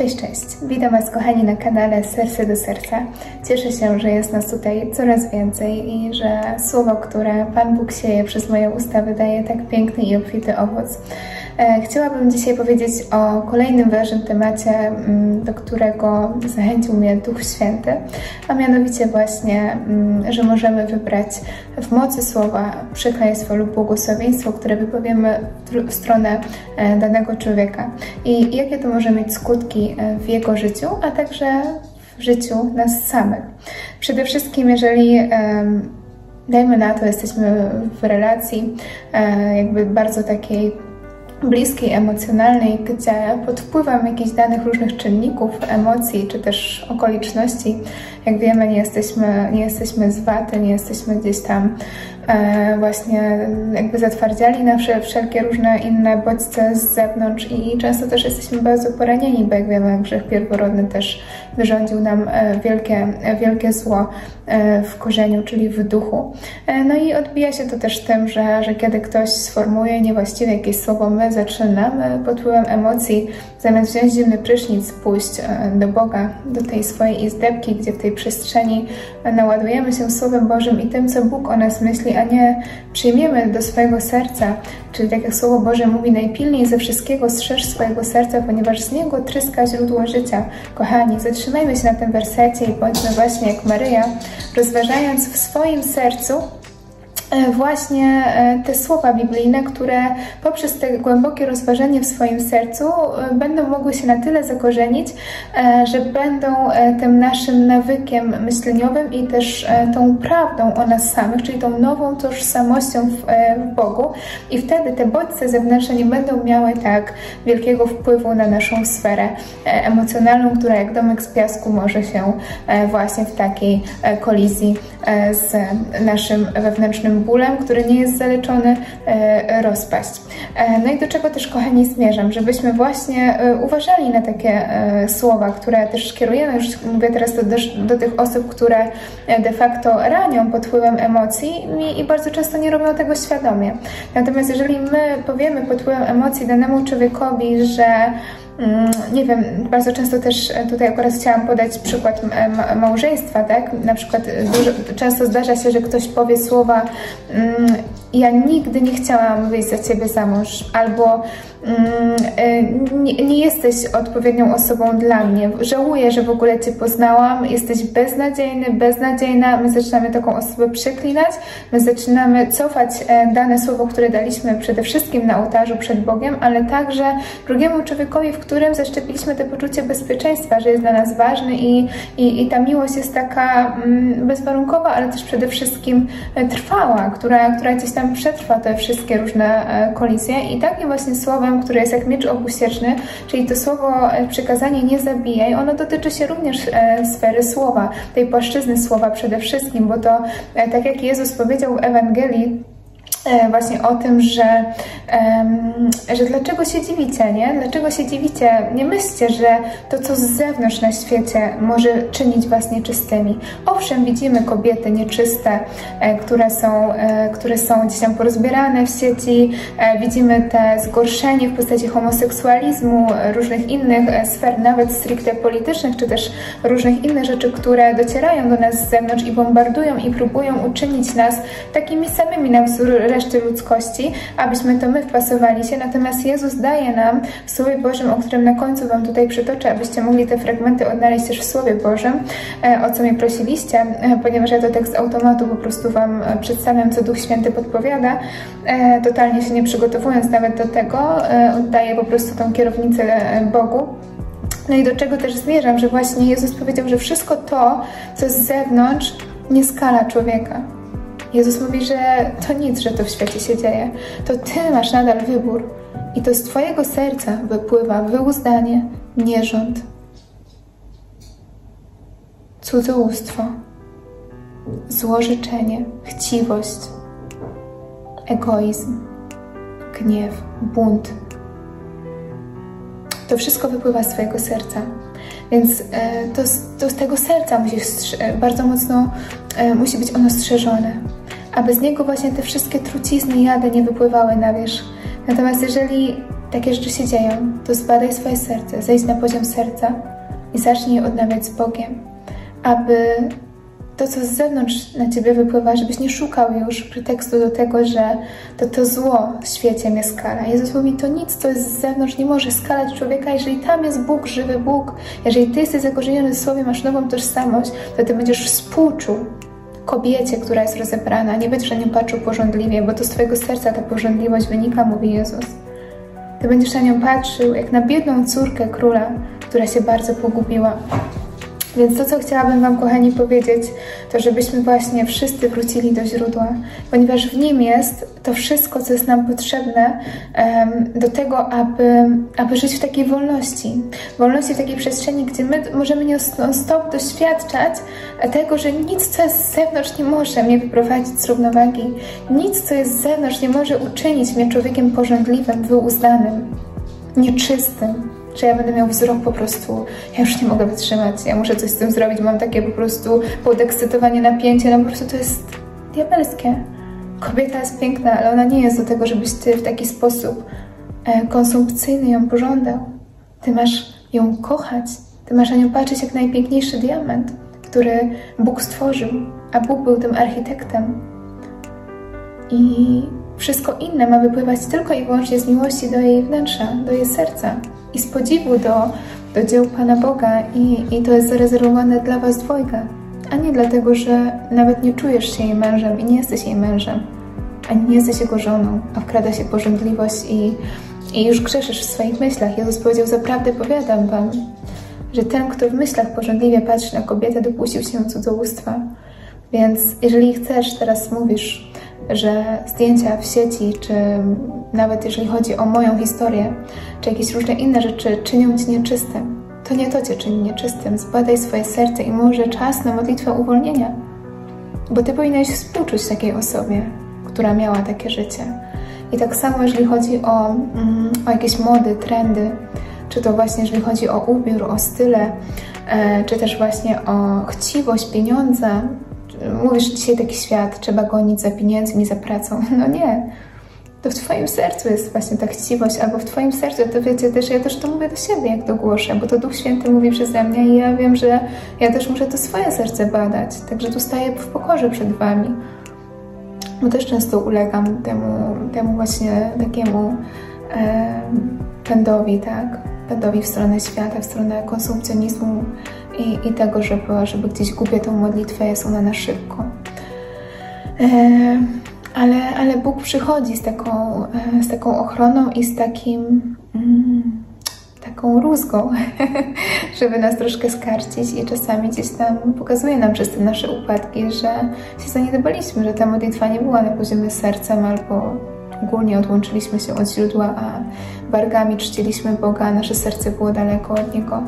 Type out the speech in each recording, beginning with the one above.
Cześć, cześć. Witam Was kochani na kanale Serce do Serca. Cieszę się, że jest nas tutaj coraz więcej i że słowo, które Pan Bóg sieje przez moje usta wydaje tak piękny i obfity owoc. E, chciałabym dzisiaj powiedzieć o kolejnym ważnym temacie, mm, do którego zachęcił mnie Duch Święty, a mianowicie właśnie, mm, że możemy wybrać w mocy słowa przekleństwo lub błogosławieństwo, które wypowiemy w stronę e, danego człowieka i jakie to może mieć skutki e, w jego życiu, a także w życiu nas samych. Przede wszystkim, jeżeli dajmy na to, jesteśmy w relacji jakby bardzo takiej bliskiej, emocjonalnej, gdzie pod wpływem jakichś danych różnych czynników, emocji czy też okoliczności, jak wiemy, nie jesteśmy, nie jesteśmy zwaty, nie jesteśmy gdzieś tam właśnie jakby zatwardziali na wszelkie różne inne bodźce z zewnątrz i często też jesteśmy bardzo poranieni, bo jak wiemy, grzech pierworodny też wyrządził nam e, wielkie, wielkie zło e, w korzeniu, czyli w duchu. E, no i odbija się to też tym, że, że kiedy ktoś sformułuje niewłaściwie jakieś słowo, my zaczynamy pod wpływem emocji, zamiast wziąć zimny prysznic, pójść do Boga, do tej swojej izdebki, gdzie w tej przestrzeni naładujemy się Słowem Bożym i tym, co Bóg o nas myśli, a nie przyjmiemy do swojego serca, czyli tak jak Słowo Boże mówi, najpilniej ze wszystkiego strzeż swojego serca, ponieważ z niego tryska źródło życia. Kochani, zatrzymajmy się na tym wersecie i bądźmy właśnie jak Maryja, rozważając w swoim sercu, właśnie e, te słowa biblijne, które poprzez te głębokie rozważenie w swoim sercu e, będą mogły się na tyle zakorzenić, że będą tym naszym nawykiem myśleniowym i też tą prawdą o nas samych, czyli tą nową tożsamością w, Bogu. I wtedy te bodźce zewnętrzne nie będą miały tak wielkiego wpływu na naszą sferę emocjonalną, która jak domek z piasku może się właśnie w takiej kolizji z naszym wewnętrznym bólem, który nie jest zaleczony, e, rozpaść. E, no i do czego też, kochani, zmierzam? Żebyśmy właśnie e, uważali na takie słowa, które też kierujemy, już mówię teraz do, do tych osób, które de facto ranią pod wpływem emocji i, i bardzo często nie robią tego świadomie. Natomiast jeżeli my powiemy pod wpływem emocji danemu człowiekowi, że nie wiem, bardzo często też e, tutaj akurat chciałam podać przykład e, małżeństwa, tak? Na przykład e, dużo, często zdarza się, że ktoś powie słowa mm, ja nigdy nie chciałam wyjść za Ciebie za mąż, albo mm, nie, nie, jesteś odpowiednią osobą dla mnie, żałuję, że w ogóle Cię poznałam, jesteś beznadziejny, beznadziejna, my zaczynamy taką osobę przeklinać, my zaczynamy cofać dane słowo, które daliśmy przede wszystkim na ołtarzu przed Bogiem, ale także drugiemu człowiekowi, w którym zaszczepiliśmy to poczucie bezpieczeństwa, że jest dla nas ważny i, i, i ta miłość jest taka mm, bezwarunkowa, ale też przede wszystkim e, trwała, która, która gdzieś tam przetrwa te wszystkie różne e, kolizje i takim właśnie słowem, które jest jak miecz obusieczny, czyli to słowo e, przekazanie nie zabijaj, ono dotyczy się również sfery słowa, tej płaszczyzny słowa przede wszystkim, bo to tak jak Jezus powiedział w Ewangelii, E, właśnie o tym, że, że dlaczego się dziwicie, nie? Dlaczego się dziwicie? Nie myślcie, że to, co z zewnątrz na świecie może czynić was nieczystymi. Owszem, widzimy kobiety nieczyste, e, które są, e, które są gdzieś tam porozbierane w sieci, widzimy te zgorszenie w postaci homoseksualizmu, różnych innych sfer, nawet stricte politycznych, czy też różnych innych rzeczy, które docierają do nas z zewnątrz i bombardują i próbują uczynić nas takimi samymi na wzór reszty ludzkości, abyśmy to my wpasowali się. Natomiast Jezus daje nam w Słowie Bożym, o którym na końcu Wam tutaj przytoczę, abyście mogli te fragmenty odnaleźć też w Słowie Bożym, e, o co mnie prosiliście, e, ponieważ ja to tekst automatu po prostu Wam e, przedstawiam, co Duch Święty podpowiada, totalnie się nie przygotowując nawet do tego, oddaję po prostu tą kierownicę Bogu. No i do czego też zmierzam, że właśnie Jezus powiedział, że wszystko to, co z zewnątrz, nie skala człowieka. Jezus mówi, że to nic, że to w świecie się dzieje. To Ty masz nadal wybór. I to z Twojego serca wypływa wyuzdanie, nierząd, cudzołóstwo, złożyczenie, chciwość, egoizm, gniew, bunt. To wszystko wypływa z Twojego serca. Więc e, to, to z tego serca musi bardzo mocno e, musi być ono strzeżone aby z niego właśnie te wszystkie trucizny i jady nie wypływały na wierzch. Natomiast jeżeli takie rzeczy się dzieją, to zbadaj swoje serce, zejdź na poziom serca i zacznij odnawiać z Bogiem, aby to, co z zewnątrz na ciebie wypływa, żebyś nie szukał już pretekstu do tego, że to, to zło w świecie mnie skala. Jezus mówi, to nic, co jest z zewnątrz, nie może skalać człowieka, jeżeli tam jest Bóg, żywy Bóg, jeżeli ty jesteś zakorzeniony w Słowie, masz nową tożsamość, to ty będziesz współczuł kobiecie, która jest rozebrana. Nie będziesz na nią patrzył porządliwie, bo to z twojego serca ta porządliwość wynika, mówi Jezus. Ty będziesz na nią patrzył jak na biedną córkę króla, która się bardzo pogubiła. Więc to, co chciałabym Wam, kochani, powiedzieć, to żebyśmy właśnie wszyscy wrócili do źródła, ponieważ w nim jest to wszystko, co jest nam potrzebne um, do tego, aby, aby żyć w takiej wolności. Wolności w takiej przestrzeni, gdzie my możemy nie stop doświadczać tego, że nic, co jest z zewnątrz, nie może mnie wyprowadzić z równowagi. Nic, co jest z zewnątrz, nie może uczynić mnie człowiekiem porządliwym, wyuznanym, nieczystym że ja będę miał wzrok po prostu, ja już nie mogę wytrzymać, ja muszę coś z tym zrobić, mam takie po prostu podekscytowanie, napięcie, no po prostu to jest diabelskie. Kobieta jest piękna, ale ona nie jest do tego, żebyś ty w taki sposób e, konsumpcyjny ją pożądał. Ty masz ją kochać, ty masz na nią patrzeć jak najpiękniejszy diament, który Bóg stworzył, a Bóg był tym architektem. I wszystko inne ma wypływać tylko i wyłącznie z miłości do jej wnętrza, do jej serca i z podziwu do, do dzieł Pana Boga i, i to jest zarezerwowane dla Was dwojga, a nie dlatego, że nawet nie czujesz się jej mężem i nie jesteś jej mężem, ani nie jesteś jego żoną, a wkrada się porządliwość i, i już grzeszysz w swoich myślach. Jezus powiedział, zaprawdę powiadam Wam, że ten, kto w myślach porządliwie patrzy na kobietę, dopuścił się cudzołóstwa. Więc jeżeli chcesz, teraz mówisz, że zdjęcia w sieci, czy nawet jeżeli chodzi o moją historię, czy jakieś różne inne rzeczy czynią Cię nieczystym, to nie to Cię czyni nieczystym. Zbadaj swoje serce i może czas na modlitwę uwolnienia. Bo Ty powinieneś współczuć takiej osobie, która miała takie życie. I tak samo, jeżeli chodzi o, mm, o jakieś mody, trendy, czy to właśnie jeżeli chodzi o ubiór, o style, e, czy też właśnie o chciwość pieniądza, mówisz dzisiaj taki świat, trzeba gonić za pieniędzmi, za pracą. No nie. To w Twoim sercu jest właśnie ta chciwość, albo w Twoim sercu, to wiecie też, ja też to mówię do siebie, jak to głoszę, bo to Duch Święty mówi przeze mnie i ja wiem, że ja też muszę to swoje serce badać. Także tu staję w pokorze przed Wami. Bo też często ulegam temu, temu właśnie takiemu e, pędowi, tak? Pędowi w stronę świata, w stronę konsumpcjonizmu, i, i tego, żeby, żeby gdzieś gubię tą modlitwę, jest ona na szybko. E, ale, ale Bóg przychodzi z taką, e, z taką ochroną i z takim mm, taką rózgą, żeby nas troszkę skarcić i czasami gdzieś tam pokazuje nam przez te nasze upadki, że się zaniedbaliśmy, że ta modlitwa nie była na poziomie sercem albo ogólnie odłączyliśmy się od źródła, a wargami czciliśmy Boga, nasze serce było daleko od Niego.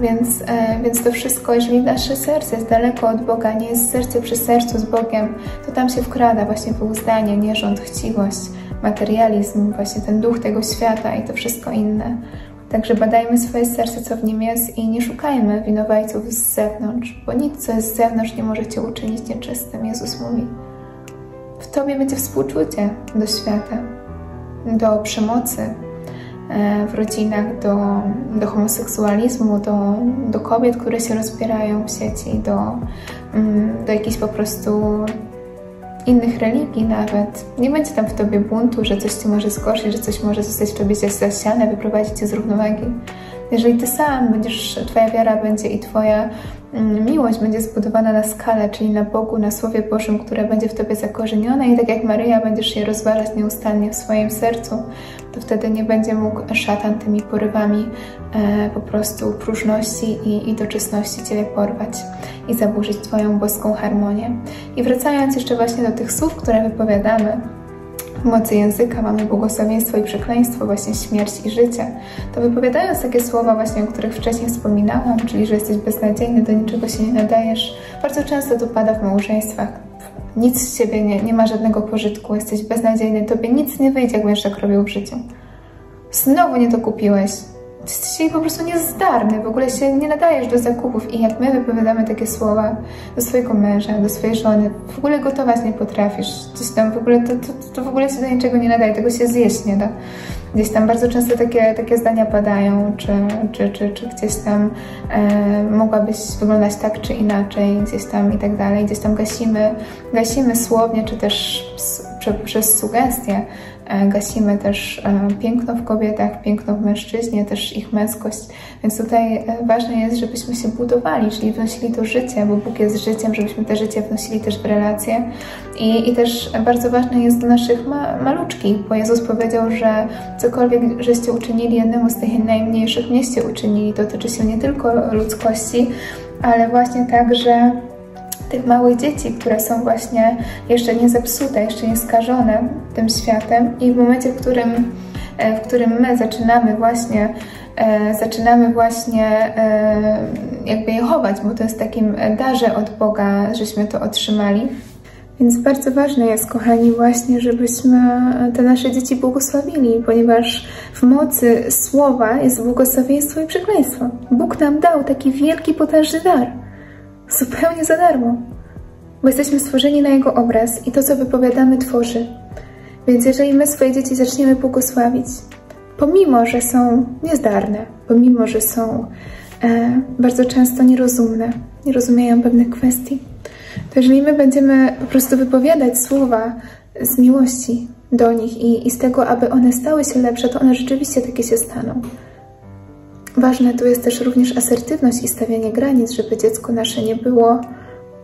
Więc, e, więc to wszystko, jeżeli nasze serce jest daleko od Boga, nie jest serce przy sercu z Bogiem, to tam się wkrada właśnie wyuzdanie, nierząd, chciwość, materializm, właśnie ten duch tego świata i to wszystko inne. Także badajmy swoje serce, co w nim jest i nie szukajmy winowajców z zewnątrz, bo nic, co jest z zewnątrz, nie może Cię uczynić nieczystym. Jezus mówi. W Tobie będzie współczucie do świata, do przemocy, w rodzinach do, do homoseksualizmu, do, do kobiet, które się rozpierają w sieci, do, mm, do jakichś po prostu innych religii nawet. Nie będzie tam w tobie buntu, że coś ci może zgorszyć, że coś może zostać w tobie zasiane, wyprowadzić cię z równowagi. Jeżeli ty sam będziesz, twoja wiara będzie i twoja mm, miłość będzie zbudowana na skalę, czyli na Bogu, na Słowie Bożym, które będzie w tobie zakorzenione i tak jak Maryja będziesz je rozważać nieustannie w swoim sercu, to wtedy nie będzie mógł szatan tymi porywami e, po prostu próżności i, i doczesności Ciebie porwać i zaburzyć Twoją boską harmonię. I wracając jeszcze właśnie do tych słów, które wypowiadamy, w mocy języka mamy błogosławieństwo i przekleństwo, właśnie śmierć i życie, to wypowiadając takie słowa właśnie, o których wcześniej wspominałam, czyli że jesteś beznadziejny, do niczego się nie nadajesz, bardzo często to pada w małżeństwach, nic z ciebie nie, nie ma żadnego pożytku, jesteś beznadziejny, tobie nic nie wyjdzie, jak będziesz tak robił w życiu. Znowu nie to kupiłeś. Jesteś po prostu niezdarny, w ogóle się nie nadajesz do zakupów i jak my wypowiadamy takie słowa do swojego męża, do swojej żony, w ogóle gotować nie potrafisz, gdzieś tam w ogóle to, to, to w ogóle się do niczego nie nadaje, tego się zjeść nie da. Gdzieś tam bardzo często takie, takie zdania padają, czy, czy, czy, czy gdzieś tam e, mogłabyś wyglądać tak czy inaczej, gdzieś tam i tak dalej. Gdzieś tam gasimy, gasimy słownie, czy też przez sugestie gasimy też e, piękno w kobietach, piękno w mężczyźnie, też ich męskość. Więc tutaj e, ważne jest, żebyśmy się budowali, czyli wnosili to życie, bo Bóg jest życiem, żebyśmy te życie wnosili też w relacje. I, i też bardzo ważne jest do naszych ma maluczkich, bo Jezus powiedział, że cokolwiek żeście uczynili jednemu z tych najmniejszych, mnieście uczynili. To dotyczy się nie tylko ludzkości, ale właśnie także tych małych dzieci, które są właśnie jeszcze nie zepsute, jeszcze nie skażone tym światem i w momencie, w którym, e, w którym my zaczynamy właśnie e, zaczynamy właśnie e, jakby je chować, bo to jest takim darze od Boga, żeśmy to otrzymali. Więc bardzo ważne jest, kochani, właśnie, żebyśmy te nasze dzieci błogosławili, ponieważ w mocy słowa jest błogosławieństwo i przekleństwo. Bóg nam dał taki wielki, potężny dar zupełnie za darmo, bo jesteśmy stworzeni na Jego obraz i to, co wypowiadamy, tworzy. Więc jeżeli my swoje dzieci zaczniemy błogosławić, pomimo, że są niezdarne, pomimo, że są e, bardzo często nierozumne, nie rozumieją pewnych kwestii, to jeżeli my będziemy po prostu wypowiadać słowa z miłości do nich i, i z tego, aby one stały się lepsze, to one rzeczywiście takie się staną. Ważne tu jest też również asertywność i stawianie granic, żeby dziecko nasze nie było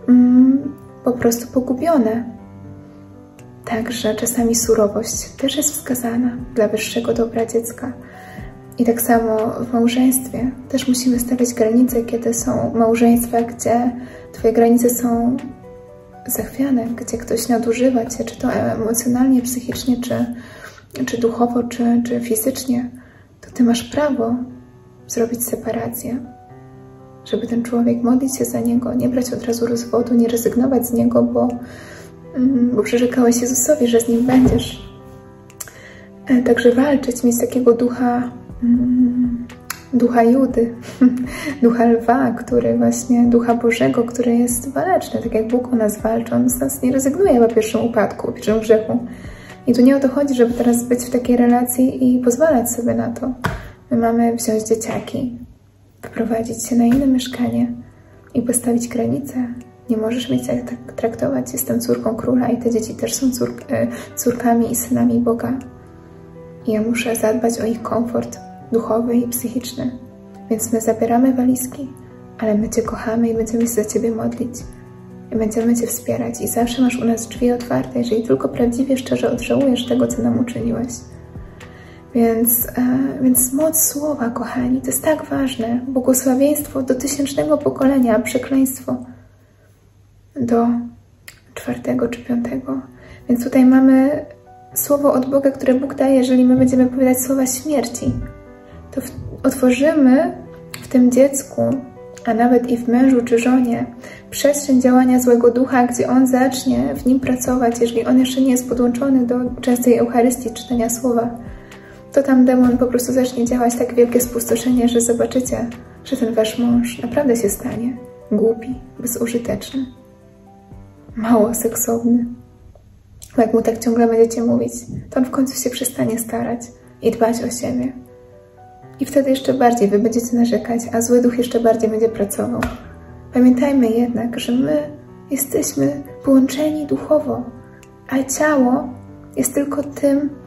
mm, po prostu pogubione. Także czasami surowość też jest wskazana dla wyższego dobra dziecka. I tak samo w małżeństwie też musimy stawiać granice, kiedy są małżeństwa, gdzie Twoje granice są zachwiane, gdzie ktoś nadużywa Cię, czy to emocjonalnie, psychicznie, czy, czy duchowo, czy, czy fizycznie, to Ty masz prawo zrobić separację, żeby ten człowiek modlić się za niego, nie brać od razu rozwodu, nie rezygnować z niego, bo, mm, bo przyrzekałeś Jezusowi, że z nim będziesz. E, także walczyć, mieć takiego ducha, mm, ducha Judy, ducha lwa, który właśnie, ducha Bożego, który jest waleczny, tak jak Bóg o nas walczy, on z nas nie rezygnuje po pierwszym upadku, po pierwszym grzechu. I tu nie o to chodzi, żeby teraz być w takiej relacji i pozwalać sobie na to. My mamy wziąć dzieciaki, wyprowadzić się na inne mieszkanie i postawić granice. Nie możesz mnie tak traktować, jestem córką króla i te dzieci też są córk e, córkami i synami Boga. I ja muszę zadbać o ich komfort duchowy i psychiczny. Więc my zabieramy walizki, ale my Cię kochamy i będziemy się za Ciebie modlić. I będziemy Cię wspierać i zawsze masz u nas drzwi otwarte, jeżeli tylko prawdziwie, szczerze odżałujesz tego, co nam uczyniłeś. Więc, e, więc moc słowa, kochani, to jest tak ważne. Błogosławieństwo do tysięcznego pokolenia, przekleństwo do czwartego czy piątego. Więc tutaj mamy słowo od Boga, które Bóg daje, jeżeli my będziemy powiedzieć słowa śmierci. To w, otworzymy w tym dziecku, a nawet i w mężu czy żonie, przestrzeń działania złego ducha, gdzie on zacznie w nim pracować, jeżeli on jeszcze nie jest podłączony do częstej Eucharystii, czytania słowa to tam demon po prostu zacznie działać tak wielkie spustoszenie, że zobaczycie, że ten wasz mąż naprawdę się stanie głupi, bezużyteczny, mało seksowny. Bo jak mu tak ciągle będziecie mówić, to on w końcu się przestanie starać i dbać o siebie. I wtedy jeszcze bardziej wy będziecie narzekać, a zły duch jeszcze bardziej będzie pracował. Pamiętajmy jednak, że my jesteśmy połączeni duchowo, a ciało jest tylko tym,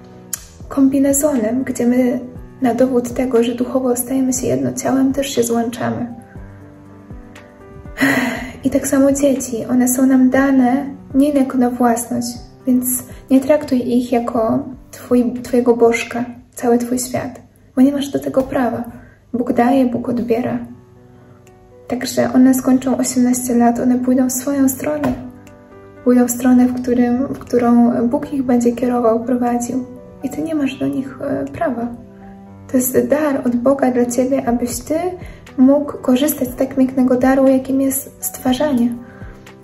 kombinezonem, gdzie my na dowód tego, że duchowo stajemy się jedno ciałem, też się złączamy. I tak samo dzieci, one są nam dane nie jako na własność, więc nie traktuj ich jako twój, Twojego bożka, cały Twój świat, bo nie masz do tego prawa. Bóg daje, Bóg odbiera. Także one skończą 18 lat, one pójdą w swoją stronę. Pójdą w stronę, w, którym, w którą Bóg ich będzie kierował, prowadził i ty nie masz do nich e, prawa. To jest dar od Boga dla ciebie, abyś ty mógł korzystać z tak pięknego daru, jakim jest stwarzanie.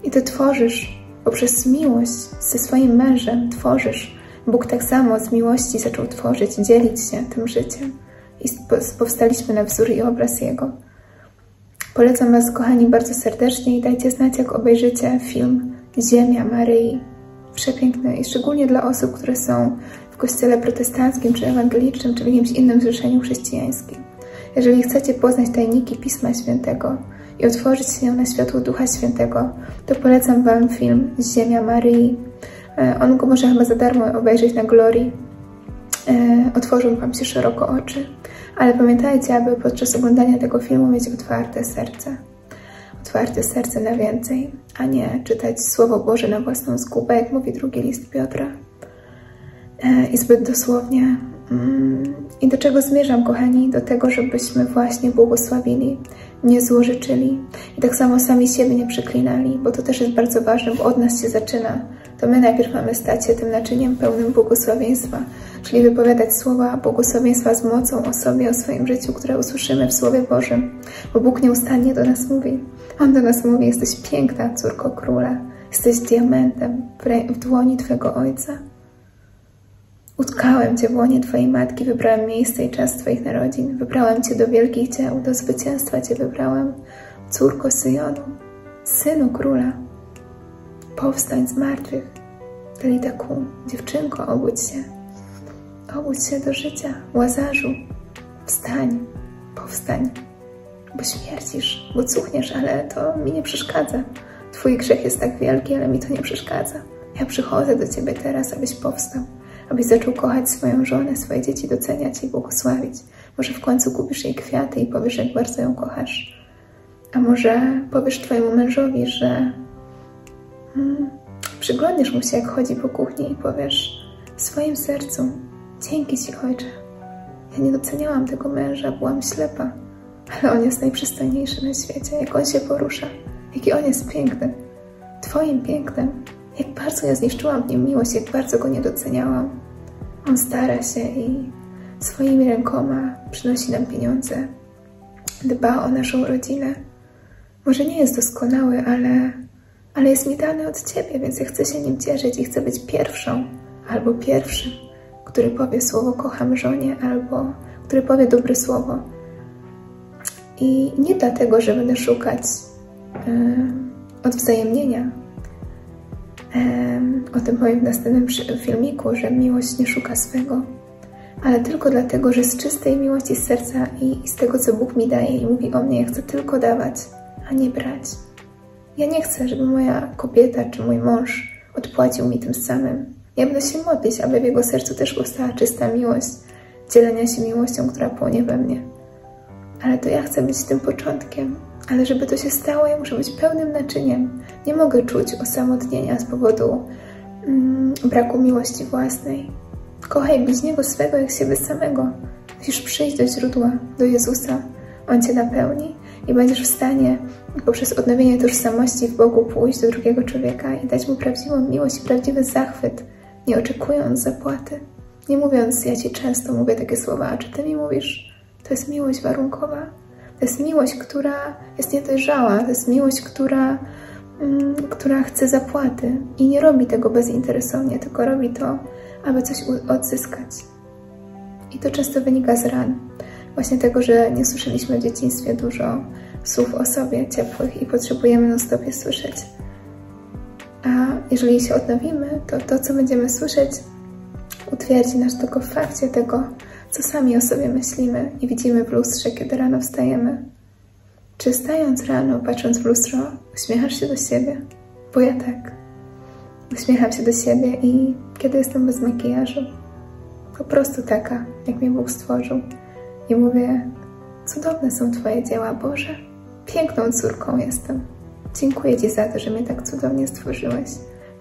I ty tworzysz poprzez miłość ze swoim mężem, tworzysz. Bóg tak samo z miłości zaczął tworzyć, dzielić się tym życiem. I powstaliśmy na wzór i obraz Jego. Polecam Was, kochani, bardzo serdecznie i dajcie znać, jak obejrzycie film Ziemia Maryi. Przepiękne i szczególnie dla osób, które są w kościele protestanckim, czy ewangelicznym, czy w jakimś innym zrzeszeniu chrześcijańskim. Jeżeli chcecie poznać tajniki Pisma Świętego i otworzyć się na światło Ducha Świętego, to polecam Wam film Ziemia Maryi. E, on go można chyba za darmo obejrzeć na Glorii. E, otworzył Wam się szeroko oczy. Ale pamiętajcie, aby podczas oglądania tego filmu mieć otwarte serce. Otwarte serce na więcej, a nie czytać Słowo Boże na własną zgubę, jak mówi drugi list Piotra. E, I zbyt dosłownie. Mm, I do czego zmierzam, kochani? Do tego, żebyśmy właśnie błogosławili, nie złożyczyli i tak samo sami siebie nie przeklinali, bo to też jest bardzo ważne, bo od nas się zaczyna. To my najpierw mamy stać się tym naczyniem pełnym błogosławieństwa, czyli wypowiadać słowa błogosławieństwa z mocą o sobie, o swoim życiu, które usłyszymy w Słowie Bożym, bo Bóg nieustannie do nas mówi. On do nas mówi, jesteś piękna, córko króla, jesteś diamentem w dłoni Twego Ojca. Utkałem Cię w łonie Twojej matki, wybrałem miejsce i czas Twoich narodzin, wybrałem Cię do wielkich dzieł, do zwycięstwa Cię wybrałem, córko Syjonu, synu króla. Powstań z martwych, Delita Kum, dziewczynko, obudź się, obudź się do życia, Łazarzu, wstań, powstań, bo śmiercisz, bo cuchniesz, ale to mi nie przeszkadza. Twój grzech jest tak wielki, ale mi to nie przeszkadza. Ja przychodzę do Ciebie teraz, abyś powstał abyś zaczął kochać swoją żonę, swoje dzieci, doceniać i błogosławić. Może w końcu kupisz jej kwiaty i powiesz, jak bardzo ją kochasz. A może powiesz twojemu mężowi, że hmm, przyglądasz mu się, jak chodzi po kuchni i powiesz w swoim sercu, dzięki Ci, Ojcze. Ja nie doceniałam tego męża, byłam ślepa, ale on jest najprzystojniejszy na świecie, jak on się porusza, jaki on jest piękny. Twoim pięknem jak bardzo ja zniszczyłam w nim miłość, jak bardzo go nie doceniałam. On stara się i swoimi rękoma przynosi nam pieniądze, dba o naszą rodzinę. Może nie jest doskonały, ale, ale jest mi dany od Ciebie, więc ja chcę się nim cieszyć i chcę być pierwszą albo pierwszym, który powie słowo kocham żonie, albo który powie dobre słowo. I nie dlatego, że będę szukać yy, odwzajemnienia, o tym powiem w następnym filmiku, że miłość nie szuka swego, ale tylko dlatego, że z czystej miłości z serca i z tego, co Bóg mi daje i mówi o mnie, ja chcę tylko dawać, a nie brać. Ja nie chcę, żeby moja kobieta czy mój mąż odpłacił mi tym samym. Ja będę się modlić, aby w jego sercu też powstała czysta miłość, dzielenia się miłością, która płonie we mnie. Ale to ja chcę być tym początkiem, ale żeby to się stało, ja muszę być pełnym naczyniem. Nie mogę czuć osamotnienia z powodu mm, braku miłości własnej. Kochaj bliźniego swego jak siebie samego. Musisz przyjść do źródła, do Jezusa. On Cię napełni i będziesz w stanie poprzez odnowienie tożsamości w Bogu pójść do drugiego człowieka i dać mu prawdziwą miłość i prawdziwy zachwyt, nie oczekując zapłaty. Nie mówiąc, ja Ci często mówię takie słowa, a czy Ty mi mówisz? To jest miłość warunkowa. To jest miłość, która jest niedojrzała, to jest miłość, która, mm, która chce zapłaty i nie robi tego bezinteresownie, tylko robi to, aby coś odzyskać. I to często wynika z ran. Właśnie tego, że nie słyszeliśmy w dzieciństwie dużo słów o sobie ciepłych i potrzebujemy non stopie słyszeć. A jeżeli się odnowimy, to to, co będziemy słyszeć, utwierdzi nas tylko w fakcie tego, co sami o sobie myślimy i widzimy w lustrze, kiedy rano wstajemy. Czy stając rano, patrząc w lustro, uśmiechasz się do siebie? Bo ja tak. Uśmiecham się do siebie i kiedy jestem bez makijażu, po prostu taka, jak mnie Bóg stworzył. I mówię, cudowne są Twoje dzieła, Boże. Piękną córką jestem. Dziękuję Ci za to, że mnie tak cudownie stworzyłeś.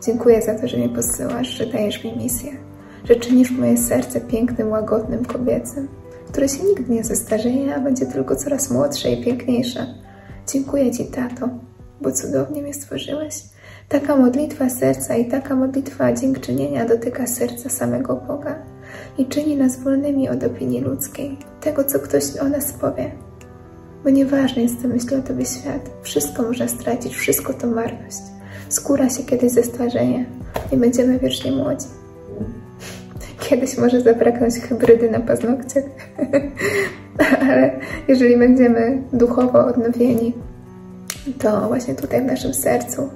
Dziękuję za to, że mnie posyłasz, że dajesz mi misję że czynisz moje serce pięknym, łagodnym, kobiecym, które się nigdy nie zestarzeje, a będzie tylko coraz młodsze i piękniejsze. Dziękuję Ci, tato, bo cudownie mnie stworzyłeś. Taka modlitwa serca i taka modlitwa dziękczynienia dotyka serca samego Boga i czyni nas wolnymi od opinii ludzkiej, tego, co ktoś o nas powie. Bo nieważne jest, co myśli o Tobie świat. Wszystko można stracić, wszystko to marność. Skóra się kiedyś zestarzeje i będziemy wiecznie młodzi. Kiedyś może zabraknąć hybrydy na paznokciach, ale jeżeli będziemy duchowo odnowieni, to właśnie tutaj w naszym sercu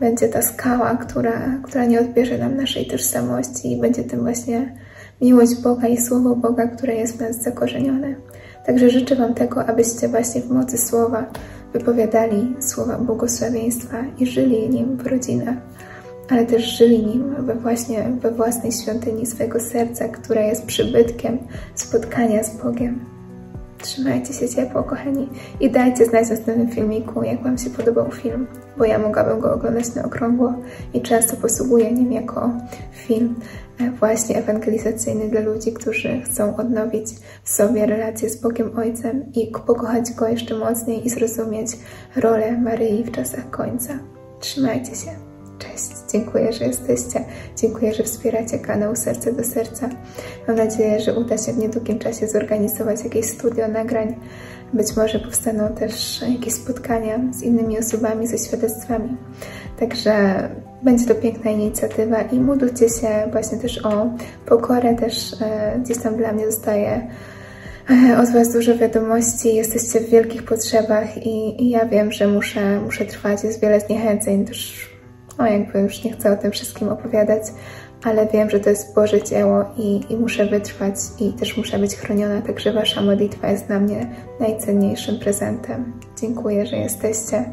będzie ta skała, która, która nie odbierze nam naszej tożsamości i będzie tym właśnie miłość Boga i Słowo Boga, które jest w nas zakorzenione. Także życzę Wam tego, abyście właśnie w mocy Słowa wypowiadali słowa błogosławieństwa i żyli nim w rodzinach, ale też żyli nim we właśnie we własnej świątyni swojego serca, która jest przybytkiem spotkania z Bogiem. Trzymajcie się ciepło, kochani, i dajcie znać w następnym filmiku, jak Wam się podobał film, bo ja mogłabym go oglądać na okrągło i często posługuję nim jako film e, właśnie ewangelizacyjny dla ludzi, którzy chcą odnowić w sobie relację z Bogiem Ojcem i pokochać Go jeszcze mocniej i zrozumieć rolę Maryi w czasach końca. Trzymajcie się. Cześć. Dziękuję, że jesteście. Dziękuję, że wspieracie kanał Serce do Serca. Mam nadzieję, że uda się w niedługim czasie zorganizować jakieś studio nagrań. Być może powstaną też jakieś spotkania z innymi osobami, ze świadectwami. Także będzie to piękna inicjatywa i módlcie się właśnie też o pokorę. Też e, gdzieś tam dla mnie zostaje e, od Was dużo wiadomości, jesteście w wielkich potrzebach i, i ja wiem, że muszę, muszę trwać, jest wiele zniechęceń, też no jakby już nie chcę o tym wszystkim opowiadać, ale wiem, że to jest Boże dzieło i, i muszę wytrwać i też muszę być chroniona, także Wasza modlitwa jest dla mnie najcenniejszym prezentem. Dziękuję, że jesteście.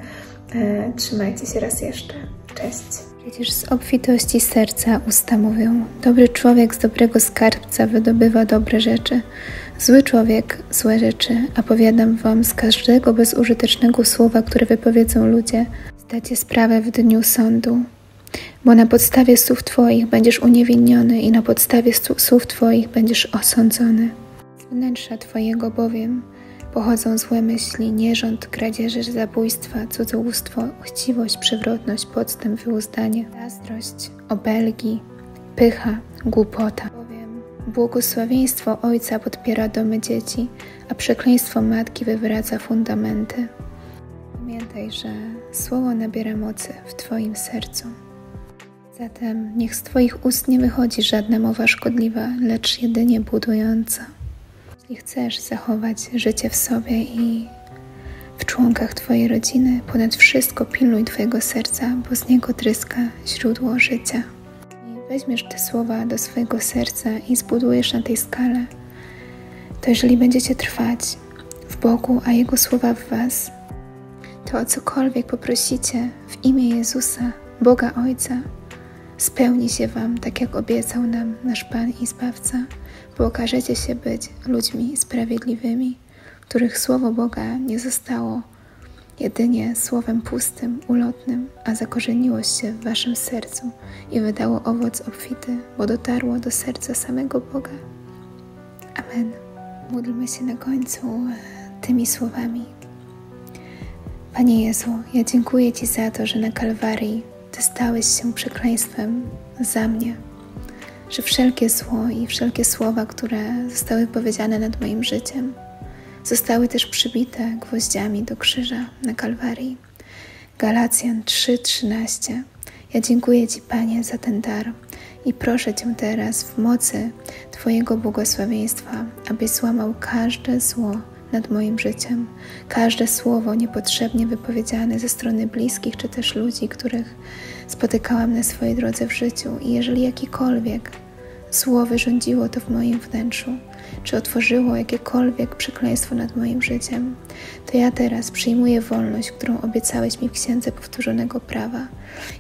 E, trzymajcie się raz jeszcze. Cześć. Przecież z obfitości serca usta mówią. Dobry człowiek z dobrego skarbca wydobywa dobre rzeczy. Zły człowiek złe rzeczy, a powiadam wam z każdego bezużytecznego słowa, które wypowiedzą ludzie, zdacie sprawę w dniu sądu. Bo na podstawie słów Twoich będziesz uniewinniony i na podstawie słów Twoich będziesz osądzony. Z wnętrza Twojego bowiem pochodzą złe myśli, nierząd, kradzieże, zabójstwa, cudzołóstwo, chciwość, przewrotność, podstęp, wyuzdanie, zazdrość, obelgi, pycha, głupota. Bowiem błogosławieństwo Ojca podpiera domy dzieci, a przekleństwo Matki wywraca fundamenty. Pamiętaj, że słowo nabiera mocy w Twoim sercu. Zatem niech z Twoich ust nie wychodzi żadna mowa szkodliwa, lecz jedynie budująca. Jeśli chcesz zachować życie w sobie i w członkach Twojej rodziny, ponad wszystko pilnuj Twojego serca, bo z niego tryska źródło życia. I weźmiesz te słowa do swojego serca i zbudujesz na tej skale, to jeżeli będziecie trwać w Bogu, a Jego słowa w Was, to o cokolwiek poprosicie w imię Jezusa, Boga Ojca, spełni się Wam tak, jak obiecał nam nasz Pan i Zbawca, bo okażecie się być ludźmi sprawiedliwymi, których Słowo Boga nie zostało jedynie słowem pustym, ulotnym, a zakorzeniło się w Waszym sercu i wydało owoc obfity, bo dotarło do serca samego Boga. Amen. Módlmy się na końcu tymi słowami. Panie Jezu, ja dziękuję Ci za to, że na Kalwarii Ty stałeś się przekleństwem za mnie, że wszelkie zło i wszelkie słowa, które zostały powiedziane nad moim życiem, zostały też przybite gwoździami do krzyża na Kalwarii. Galacjan 3:13. Ja dziękuję Ci, Panie, za ten dar i proszę Cię teraz w mocy Twojego błogosławieństwa, abyś złamał każde zło nad moim życiem. Każde słowo niepotrzebnie wypowiedziane ze strony bliskich czy też ludzi, których spotykałam na swojej drodze w życiu, i jeżeli jakikolwiek zło wyrządziło to w moim wnętrzu, czy otworzyło jakiekolwiek przekleństwo nad moim życiem, to ja teraz przyjmuję wolność, którą obiecałeś mi w Księdze Powtórzonego Prawa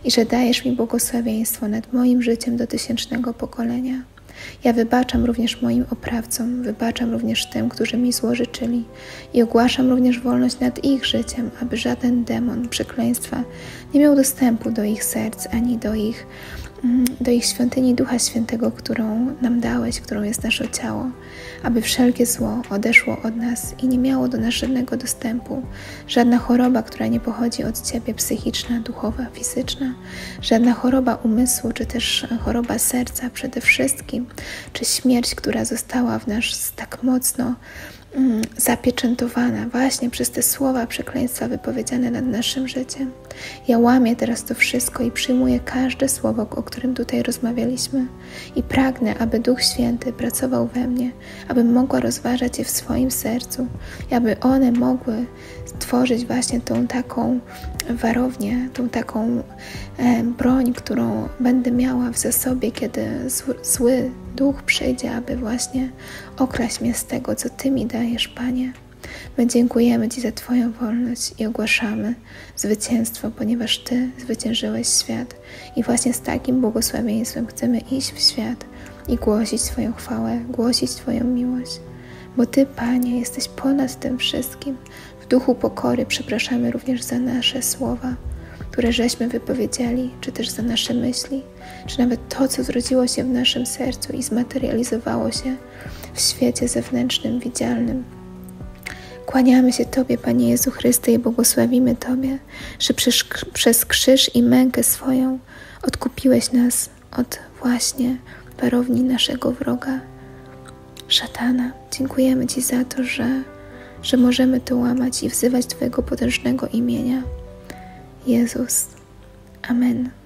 i że dajesz mi błogosławieństwo nad moim życiem do tysięcznego pokolenia. Ja wybaczam również moim oprawcom, wybaczam również tym, którzy mi złożyczyli. I ogłaszam również wolność nad ich życiem, aby żaden demon przekleństwa nie miał dostępu do ich serc ani do ich Mm, do ich świątyni Ducha Świętego, którą nam dałeś, którą jest nasze ciało, aby wszelkie zło odeszło od nas i nie miało do nas żadnego dostępu. Żadna choroba, która nie pochodzi od Ciebie, psychiczna, duchowa, fizyczna, żadna choroba umysłu, czy też choroba serca przede wszystkim, czy śmierć, która została w nas tak mocno zapieczętowana właśnie przez te słowa przekleństwa wypowiedziane nad naszym życiem. Ja łamię teraz to wszystko i przyjmuję każde słowo, o którym tutaj rozmawialiśmy i pragnę, aby Duch Święty pracował we mnie, abym mogła rozważać je w swoim sercu i aby one mogły stworzyć właśnie tą taką warownię, tą taką e, broń, którą będę miała w zasobie, kiedy zły duch przyjdzie, aby właśnie okraść mnie z tego, co Ty mi dajesz, Panie. My dziękujemy Ci za Twoją wolność i ogłaszamy zwycięstwo, ponieważ Ty zwyciężyłeś świat. I właśnie z takim błogosławieństwem chcemy iść w świat i głosić Twoją chwałę, głosić Twoją miłość. Bo Ty, Panie, jesteś ponad tym wszystkim. Duchu pokory przepraszamy również za nasze słowa, które żeśmy wypowiedzieli, czy też za nasze myśli, czy nawet to, co zrodziło się w naszym sercu i zmaterializowało się w świecie zewnętrznym, widzialnym. Kłaniamy się Tobie, Panie Jezu Chryste, i błogosławimy Tobie, że przez, przez krzyż i mękę swoją odkupiłeś nas od właśnie parowni naszego wroga, szatana. Dziękujemy Ci za to, że, że możemy to łamać i wzywać Twojego potężnego imienia. Jezus. Amen.